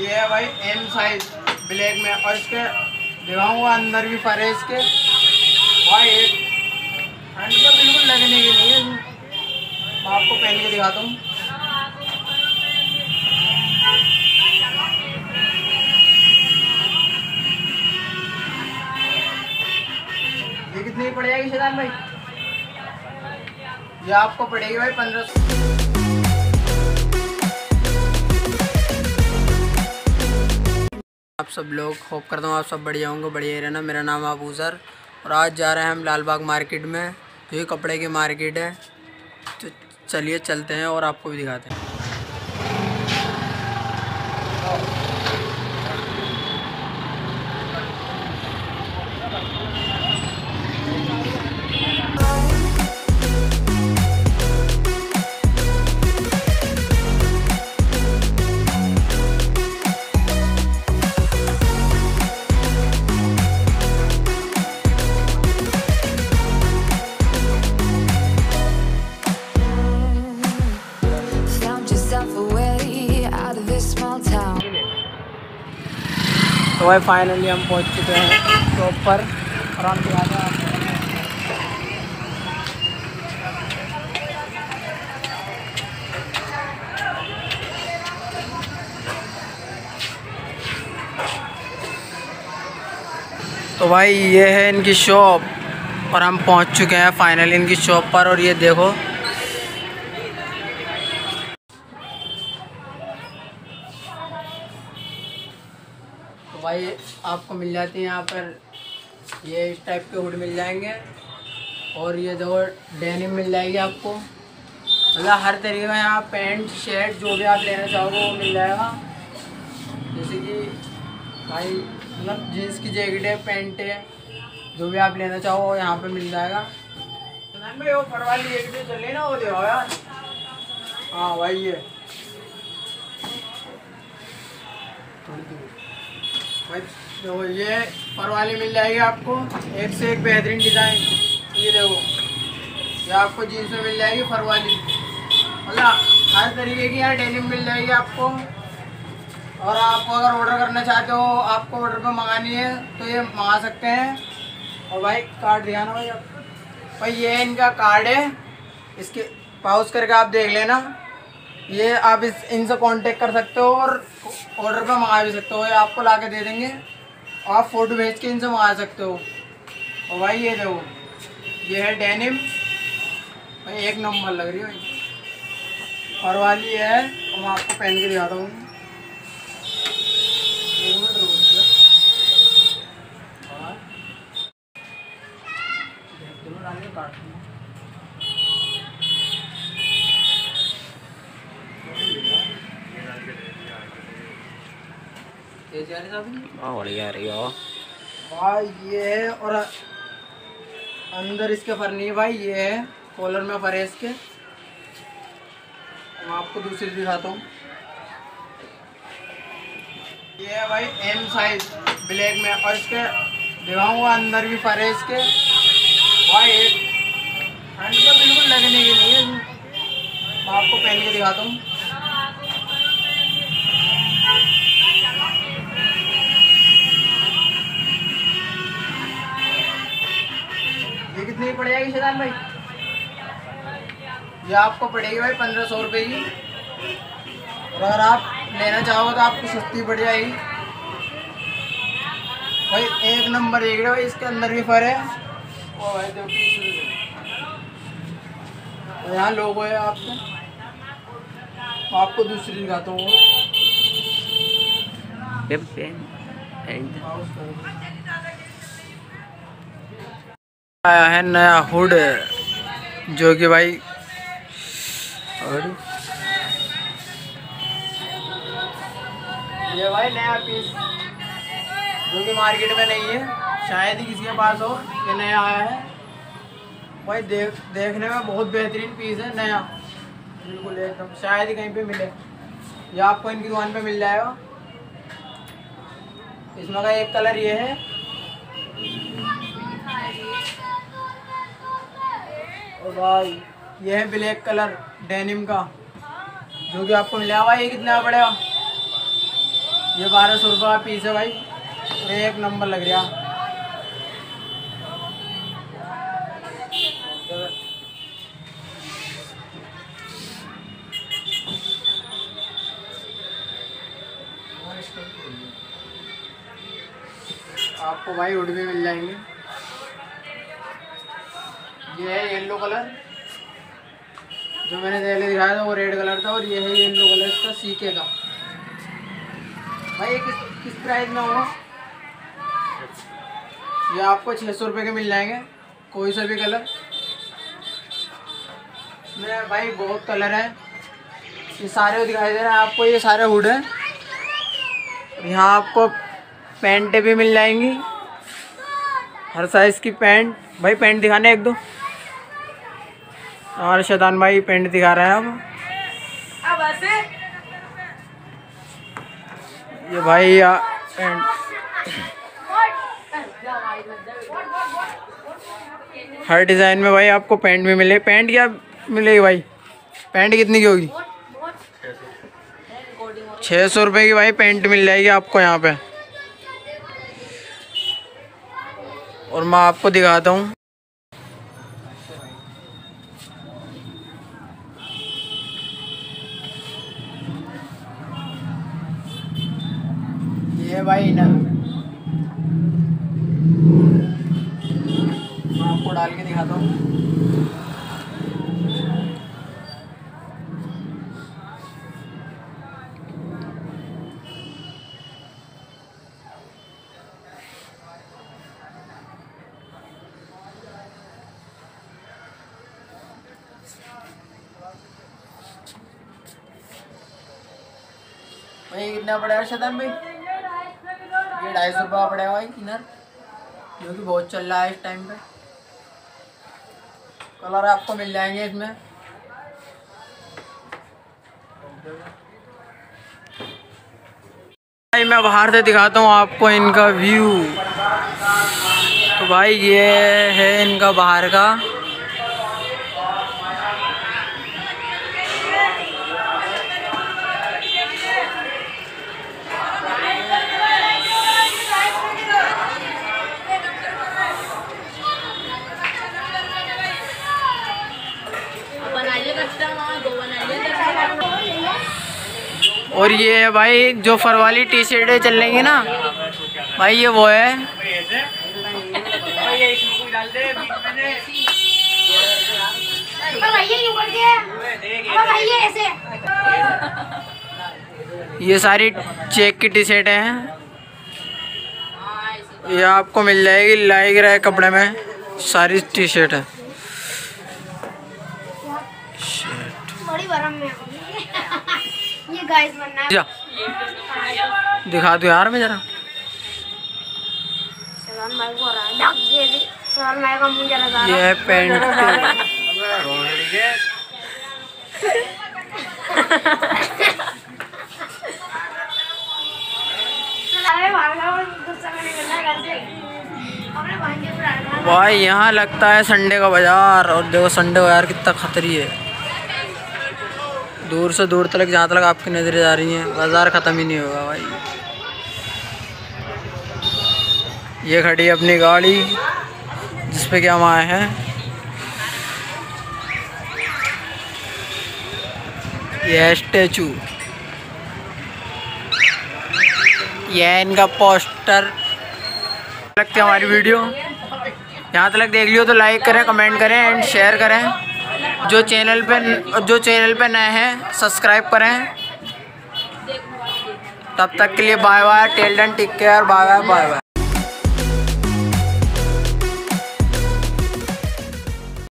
ये है भाई एम साइज़ ब्लैक में, और इसके दिखाऊँगा अंदर भी फर है इसके। भाई एक ठंड तो बिल्कुल लगने की है। मैं आपको पहन के दिखाता हूँ। ये कितनी पड़ जाएगी शैतान भाई? ये आपको पड़ेगी भाई पंद्रह सौ। आप सब लोग होप करता हूँ आप सब बढ़िया होंगे, बढ़िया ही रहना। मेरा नाम सर और आज जा रहे हैं हम लाल बाग मार्केट में। जो ये कपड़े की मार्केट है। तो चलिए चलते हैं और आपको भी दिखाते हैं। तो भाई फाइनली हम पहुँच चुके हैं शॉप पर और हम दिखाते हैं तो भाई ये है इनकी शॉप और हम पहुँच चुके हैं फाइनली इनकी शॉप पर और ये देखो भाई आपको मिल जाती है यहाँ पर। ये इस टाइप के हुड मिल जाएँगे। और ये देखो डेनिम मिल जाएगी आपको। मतलब हर तरीके का यहाँ पैंट शर्ट जो भी आप लेना चाहोगे वो मिल जाएगा। जैसे कि भाई मतलब जीन्स की जैकेट है पैंट है जो भी आप लेना चाहो वो यहाँ पे मिल जाएगा। भाई वो फर वाली जैकेट चल रही ना वो देखो यार। हाँ भाई ये थोड़ी दूर देखो, ये फर वाली मिल जाएगी आपको। एक से एक बेहतरीन डिज़ाइन। ये देखो, ये आपको जीन्स में मिल जाएगी फर वाली मतलब हर तरीके की यहाँ डेनिम मिल जाएगी आपको। और आपको अगर ऑर्डर करना चाहते हो, आपको ऑर्डर पे मंगानी है तो ये मंगा सकते हैं। और भाई कार्ड दिया ना भाई आप भाई, ये इनका कार्ड है। इसके पाउस करके आप देख लेना। ये आप इस, इनसे कांटेक्ट कर सकते हो और ऑर्डर पे मंगा भी सकते हो। ये आपको ला के दे देंगे। आप फ़ोटो भेज के इनसे मंगा सकते हो। और भाई ये देखो, ये है डेनिम भाई एक नंबर लग रही है भाई। और वाली है और मैं आपको पहन के दिखाता हूँ। काट दूँगा। तेज आ रही साहब हाँ बढ़िया रही भाई, ये और अंदर इसके फरनी भाई, ये है कॉलर में फर इसके। मैं आपको दूसरी दिखाता हूँ। ये है भाई एम साइज़ ब्लैक में, और इसके दिखाऊँगा अंदर भी फर इसके। भाई एक ठंड तो बिल्कुल लगने के लिए। मैं आपको पहन के दिखाता हूँ। पड़ जाएगी शैतान भाई? ये आपको पड़ेगी भाई पंद्रह सौ रुपये की। और अगर आप लेना चाहोगे तो आपको सस्ती पड़ जाएगी। भाई एक नंबर एक भाई इसके अंदर भी फर है। ओ भाई देखो देखो। यहाँ लोगो है आपको। आपको दूसरी दिखाता हूँ। आया है नया हुड, जो कि भाई और ये भाई नया पीस जो कि मार्केट में नहीं है, शायद ही किसी के पास हो, ये नया आया है। भाई देख, देखने में बहुत बेहतरीन पीस है, नया। बिल्कुल एकदम, शायद ही कहीं पे मिले। ये आपको इनकी दुकान पे मिल जाएगा। इसमें का एक कलर ये है भाई, ये है ब्लैक कलर डेनिम का, जो कि आपको मिलेगा भाई ये कितना पड़ेगा ये बारह सौ रुपये पीस है भाई एक नंबर लग रहा। आपको भाई उड भी मिल जाएँगे। ये है येलो कलर जो मैंने पहले दिखाया था वो रेड कलर था और ये है येलो कलर इसका सीके का। भाई, ये किस किस प्राइस में होगा? ये आपको छः सौ रुपये के मिल जाएँगे, कोई सा भी कलर इसमें भाई, बहुत कलर है। ये सारे दिखाई दे रहे हैं। आपको ये सारे हुड हैं। यहाँ आपको पैंटें भी मिल जाएँगी। हर साइज़ की पैंट। भाई, पैंट दिखाने एक दो। हमारे शैतान भाई पेंट दिखा रहे हैं अब। ये भाई या पेंट हर डिज़ाइन में भाई आपको पैंट भी मिले। पैंट क्या मिलेगी भाई? पैंट कितनी की होगी? छः सौ रुपये की भाई पैंट मिल जाएगी आपको यहाँ पे। और मैं आपको दिखाता हूँ। ये भाई ना। मैं आपको डाल के दिखाता हूँ। भाई कितना पड़ेगा शतन भाई? ये ढाई सौ रुपया पड़ेगा भाई इनर जो कि बहुत चल रहा है इस टाइम पे। कलर आपको मिल जाएँगे इसमें। भाई, मैं बाहर से दिखाता हूँ आपको इनका व्यू तो भाई, ये है इनका बाहर का। और ये है भाई, जो फर वाली टी शर्टें चल रही ना, भाई ये वो है। ये सारी चेक की टी शर्टें हैं। ये आपको मिल जाएगी लाइक रहे कपड़े में, सारी टी शर्ट है बड़ी बरम में ये गाइस बनना है जा दिखा दो यार मैं जरा। ये पेंट भाई भाई यहाँ लगता है संडे का बाज़ार। और देखो संडे बाज़ार कितना खतरी है। दूर से दूर तक, जहाँ तक आपकी नज़रें जा रही हैं, बाज़ार ख़त्म ही नहीं होगा भाई। ये खड़ी अपनी गाड़ी, जिस पे कि हम आए हैं। यह स्टेचू। ये है इनका पोस्टर। लगती हमारी वीडियो। यहाँ तक देख लियो तो लाइक करें कमेंट करें एंड शेयर करें। जो चैनल पे, जो चैनल पे नए हैं, सब्सक्राइब करें। तब तक के लिए bye bye, till then take care, bye bye bye bye.